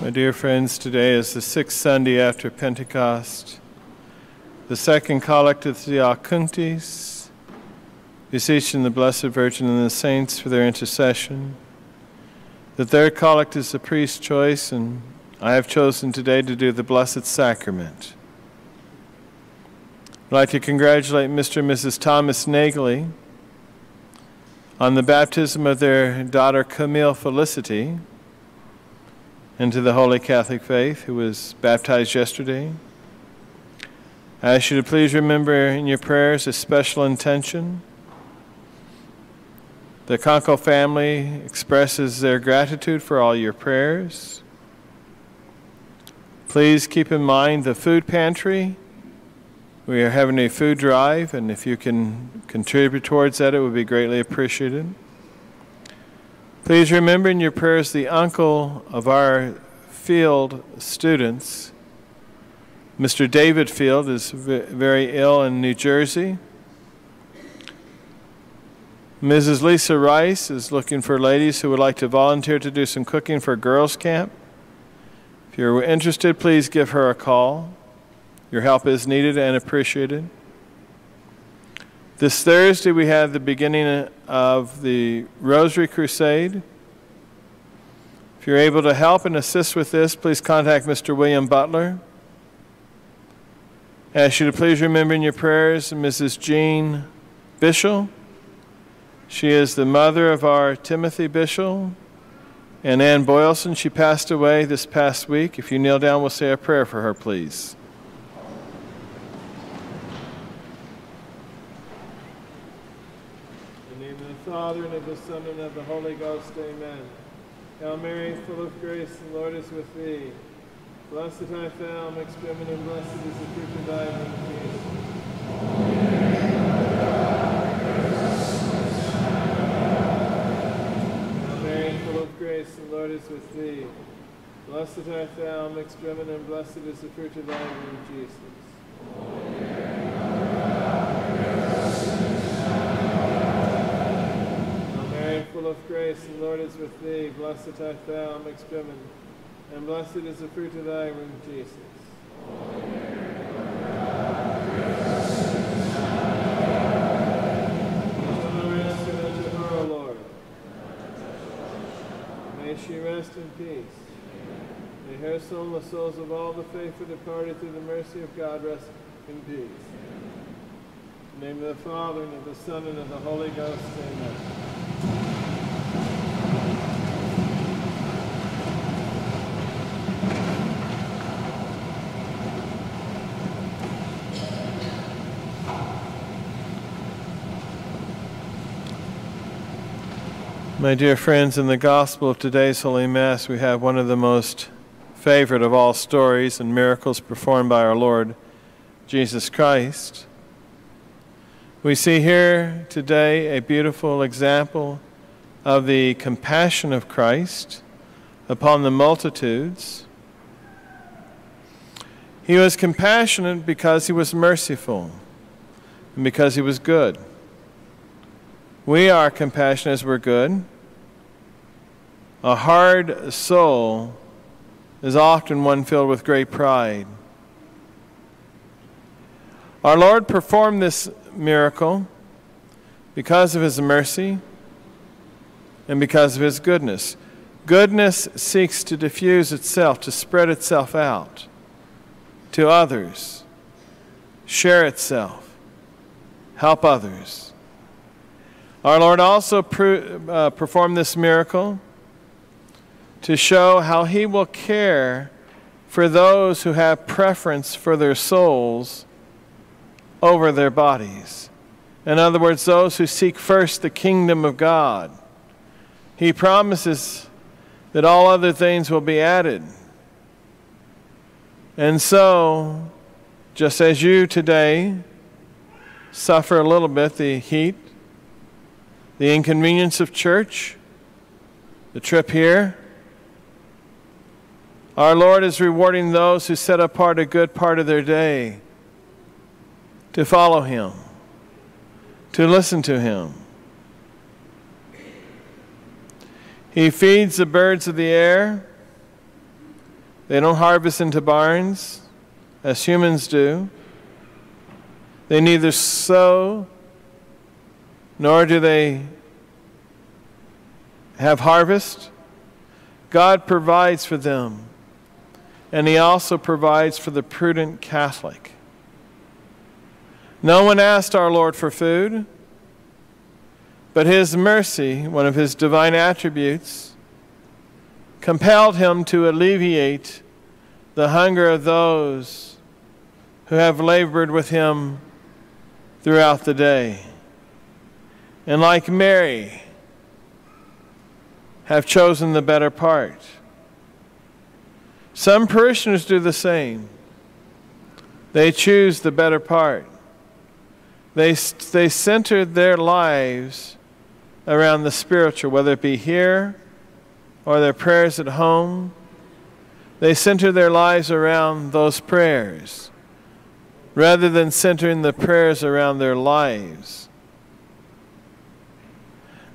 My dear friends, today is the sixth Sunday after Pentecost, the second collect of the A cunctis, beseeching the Blessed Virgin and the saints for their intercession. The third collect is the priest's choice, and I have chosen today to do the Blessed Sacrament. I'd like to congratulate Mr. and Mrs. Thomas Nagley on the baptism of their daughter Camille Felicity into the Holy Catholic faith, who was baptized yesterday. I ask you to please remember in your prayers a special intention. The Conkle family expresses their gratitude for all your prayers. Please keep in mind the food pantry. We are having a food drive, and if you can contribute towards that, it would be greatly appreciated. Please remember in your prayers the uncle of our field students. Mr. David Field is very ill in New Jersey. Mrs. Lisa Rice is looking for ladies who would like to volunteer to do some cooking for girls' camp. If you're interested, please give her a call. Your help is needed and appreciated. This Thursday, we have the beginning of the Rosary Crusade. If you're able to help and assist with this, please contact Mr. William Butler. I ask you to please remember in your prayers Mrs. Jean Bishel. She is the mother of our Timothy Bishel and Ann Boylson. She passed away this past week. If you kneel down, we'll say a prayer for her, please. Father, and of the Son, and of the Holy Ghost. Amen. Hail Mary, full of grace, the Lord is with thee. Blessed art thou amongst women, and blessed is the fruit of thy womb, Jesus. Hail Mary, full of grace, the Lord is with thee. Blessed art thou amongst women, and blessed is the fruit of thy womb, Jesus. full of grace, the Lord is with thee. Blessed art thou amongst women, and blessed is the fruit of thy womb, Jesus. May she rest in peace. May her soul and the souls of all the faithful departed through the mercy of God rest in peace. In the name of the Father, and of the Son, and of the Holy Ghost. Amen. My dear friends, in the gospel of today's Holy Mass, we have one of the most favorite of all stories and miracles performed by our Lord Jesus Christ. We see here today a beautiful example of the compassion of Christ upon the multitudes. He was compassionate because he was merciful and because he was good. We are compassionate as we're good. A hard soul is often one filled with great pride. Our Lord performed this miracle because of his mercy and because of his goodness. Goodness seeks to diffuse itself, to spread itself out to others, share itself, help others. Our Lord also uh, performed this miracle to show how He will care for those who have preference for their souls over their bodies. In other words, those who seek first the kingdom of God. He promises that all other things will be added. And so, just as you today suffer a little bit the heat, the inconvenience of church, the trip here, our Lord is rewarding those who set apart a good part of their day to follow Him, to listen to Him. He feeds the birds of the air. They don't harvest into barns as humans do. They neither sow nor do they have harvest. God provides for them, and He also provides for the prudent Catholic. No one asked our Lord for food, but His mercy, one of His divine attributes, compelled Him to alleviate the hunger of those who have labored with Him throughout the day. And like Mary, have chosen the better part. Some parishioners do the same. They choose the better part. They, they center their lives around the spiritual, whether it be here or their prayers at home. They center their lives around those prayers rather than centering the prayers around their lives.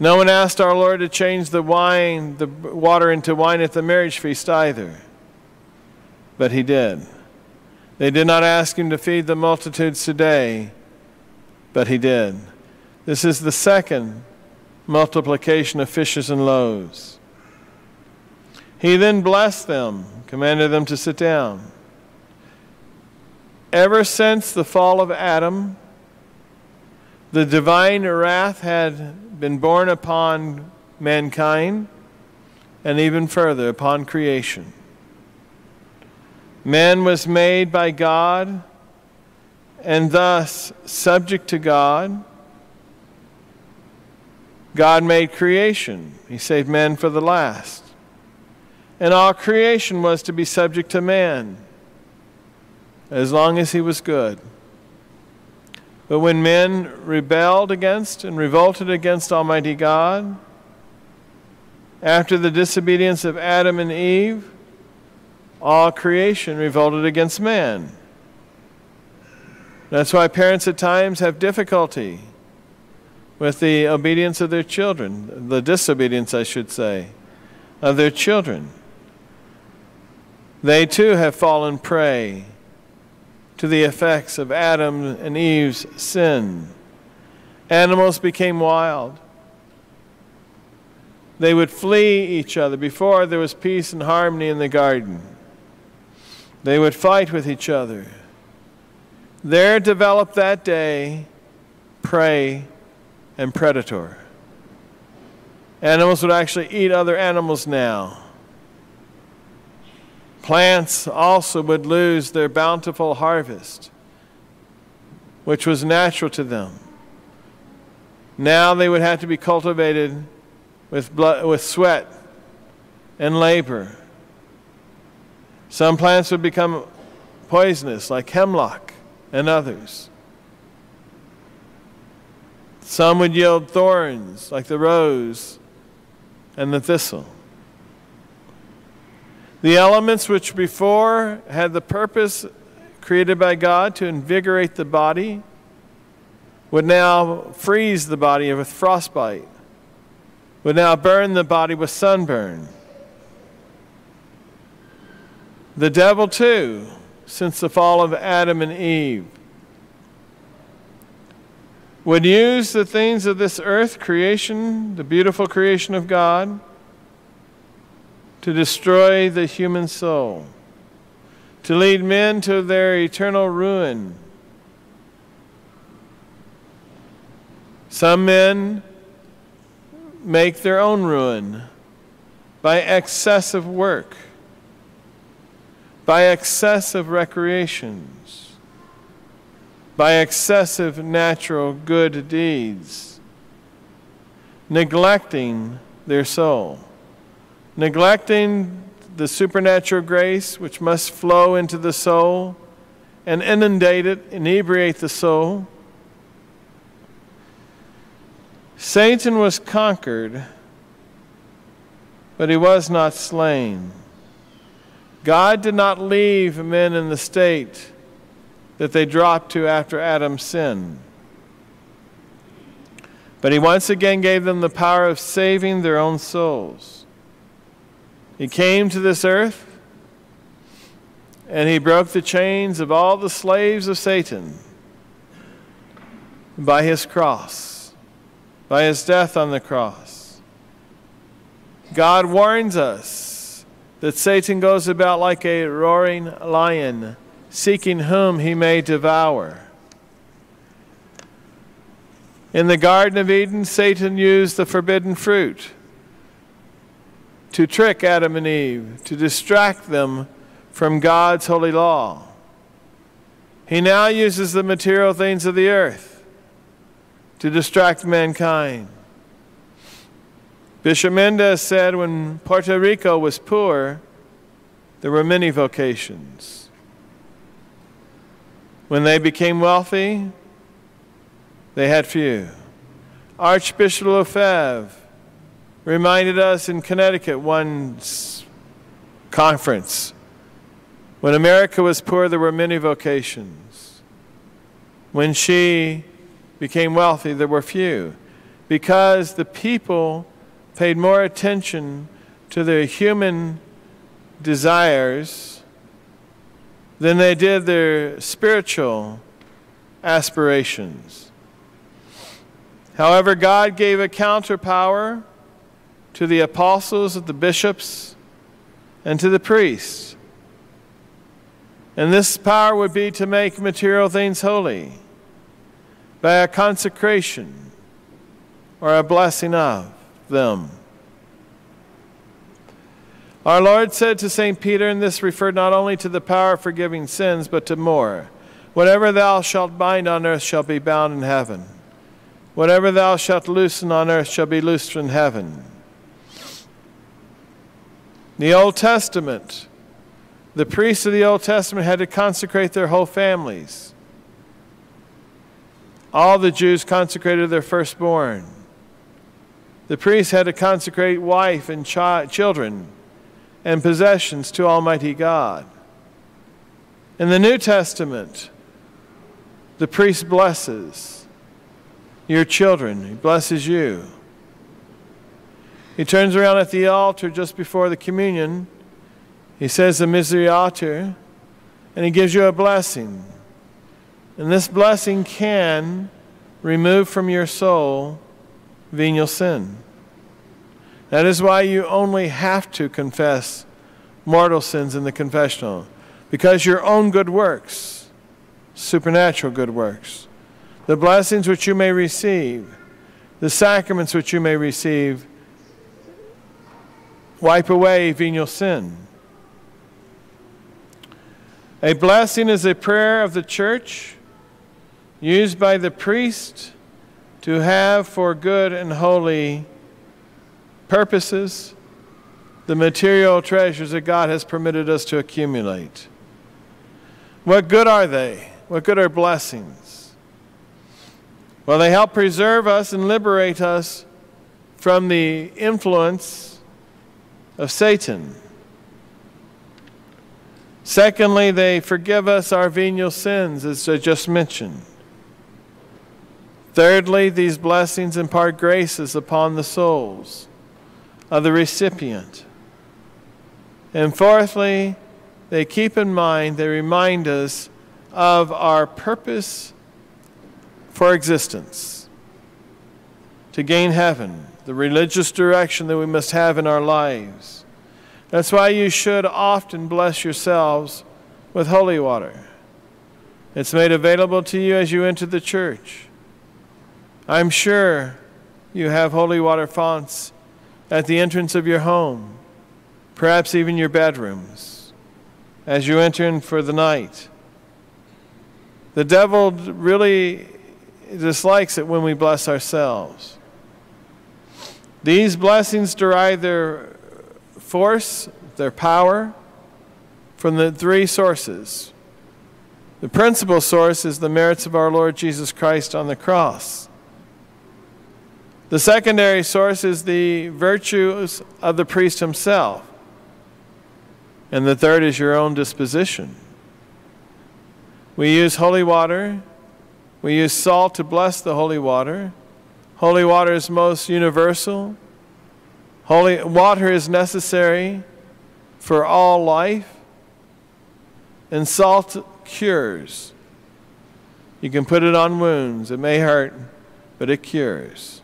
No one asked our Lord to change the wine, the water into wine at the marriage feast either. But he did. They did not ask him to feed the multitudes today, but he did. This is the second multiplication of fishes and loaves. He then blessed them, commanded them to sit down. Ever since the fall of Adam, the divine wrath had been borne upon mankind and even further upon creation. Man was made by God and thus subject to God. God made creation. He saved man for the last. And all creation was to be subject to man as long as he was good. But when men rebelled against and revolted against Almighty God, after the disobedience of Adam and Eve, all creation revolted against man. That's why parents at times have difficulty with the obedience of their children, the disobedience, I should say, of their children. They too have fallen prey to the effects of Adam and Eve's sin. Animals became wild. They would flee each other. Before there was peace and harmony in the garden, they would fight with each other. There developed that day prey and predator. Animals would actually eat other animals now. Plants also would lose their bountiful harvest, which was natural to them. Now they would have to be cultivated with, blood, with sweat and labor. Some plants would become poisonous, like hemlock and others. Some would yield thorns, like the rose and the thistle. The elements which before had the purpose created by God to invigorate the body would now freeze the body with frostbite, would now burn the body with sunburn. The devil, too, since the fall of Adam and Eve, would use the things of this earth creation, the beautiful creation of God to destroy the human soul, to lead men to their eternal ruin. Some men make their own ruin by excessive work, by excessive recreations, by excessive natural good deeds, neglecting their soul neglecting the supernatural grace which must flow into the soul and inundate it, inebriate the soul. Satan was conquered, but he was not slain. God did not leave men in the state that they dropped to after Adam's sin. But he once again gave them the power of saving their own souls. He came to this earth and he broke the chains of all the slaves of Satan by his cross, by his death on the cross. God warns us that Satan goes about like a roaring lion, seeking whom he may devour. In the Garden of Eden, Satan used the forbidden fruit to trick Adam and Eve, to distract them from God's holy law. He now uses the material things of the earth to distract mankind. Bishop Mendez said when Puerto Rico was poor, there were many vocations. When they became wealthy, they had few. Archbishop Lefebvre reminded us in Connecticut one conference when America was poor, there were many vocations. When she became wealthy, there were few. Because the people paid more attention to their human desires than they did their spiritual aspirations. However, God gave a counterpower to the apostles, of the bishops, and to the priests. And this power would be to make material things holy by a consecration or a blessing of them. Our Lord said to St. Peter, and this referred not only to the power of forgiving sins, but to more Whatever thou shalt bind on earth shall be bound in heaven. Whatever thou shalt loosen on earth shall be loosed in heaven. The Old Testament the priests of the Old Testament had to consecrate their whole families. All the Jews consecrated their firstborn. The priests had to consecrate wife and chi- children and possessions to Almighty God. In the New Testament, the priest blesses your children, he blesses you. He turns around at the altar just before the communion he says the misereatur, and he gives you a blessing. And this blessing can remove from your soul venial sin. That is why you only have to confess mortal sins in the confessional, because your own good works, supernatural good works, the blessings which you may receive, the sacraments which you may receive, wipe away venial sin. A blessing is a prayer of the church used by the priest to have for good and holy purposes the material treasures that God has permitted us to accumulate. What good are they? What good are blessings? Well, they help preserve us and liberate us from the influence of Satan. Secondly, they forgive us our venial sins, as I just mentioned. Thirdly, these blessings impart graces upon the souls of the recipient. And fourthly, they keep in mind, they remind us of our purpose for existence to gain heaven, the religious direction that we must have in our lives. That's why you should often bless yourselves with holy water. It's made available to you as you enter the church. I'm sure you have holy water fonts at the entrance of your home, perhaps even your bedrooms, as you enter in for the night. The devil really dislikes it when we bless ourselves. These blessings derive their force, their power, from the three sources. The principal source is the merits of our Lord Jesus Christ on the cross. The secondary source is the virtues of the priest himself. And the third is your own disposition. We use holy water. We use salt to bless the holy water. Holy water is most universal. Holy water is necessary for all life. And salt cures. You can put it on wounds. It may hurt, but it cures.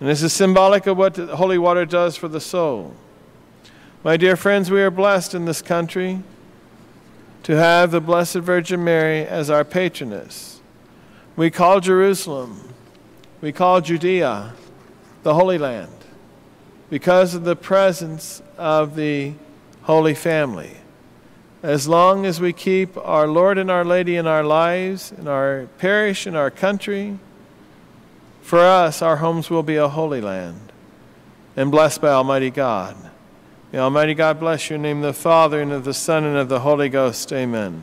And this is symbolic of what holy water does for the soul. My dear friends, we are blessed in this country to have the Blessed Virgin Mary as our patroness. We call Jerusalem, we call Judea the Holy Land because of the presence of the Holy Family. As long as we keep our Lord and Our Lady in our lives, in our parish, in our country, for us, our homes will be a holy land and blessed by Almighty God. May Almighty God bless you in the name of the Father, and of the Son, and of the Holy Ghost. Amen.